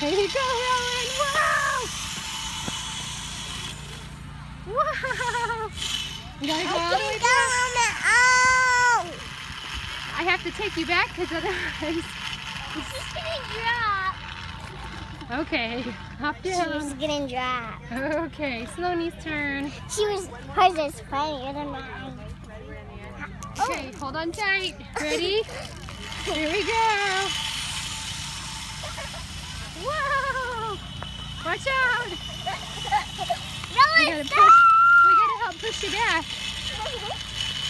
There you go, Rowan. Wow! Wow! You gotta go all the way. Oh! I have to take you back because otherwise. She's gonna drop. Okay, hop down. gonna drop. Okay, Sloanie's turn. She was, hers is funnier than mine. Okay, hold on tight. Ready? Here we go. Watch out! We gotta Rowan, push. We gotta help push you back.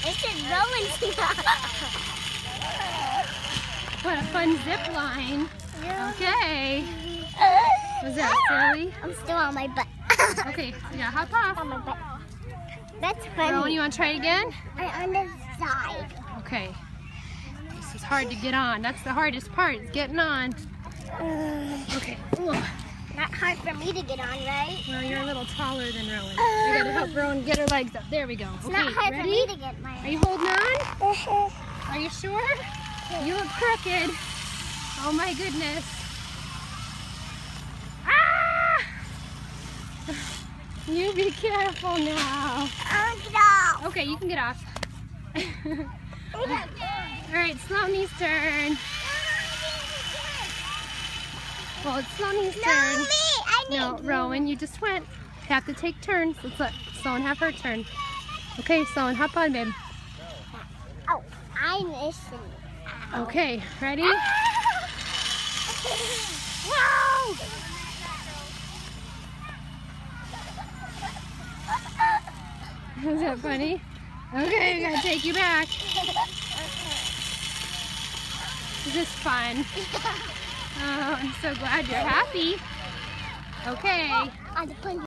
I said Rowan. What a fun zip line. Okay. Was that silly? I'm still on my butt. Okay, yeah, hop off. on my butt. That's Rowan, funny. you want to try it again? I'm on the side. Okay. This is hard to get on. That's the hardest part, is getting on. Uh. Okay. Ugh. Not hard for me to get on, right? Well, you're a little taller than Rowan. I gotta help Rowan get her legs up. There we go. It's Okay, not hard ready? for me to get Are you holding on? Are you sure? You look crooked. Oh my goodness. Ah! You be careful now. Oh, get off. Okay, you can get off. All right, Sloanie's turn. Well, it's Sloanie's No, turn. me. I need No, Rowan, you just went. You have to take turns. Let's let Sloane have her turn. Okay, Sloane, hop on, babe. Oh, I'm missing. Okay, ready? Wow! Is that funny? Okay, I gotta take you back. This is fun. Oh, I'm so glad you're happy. Okay.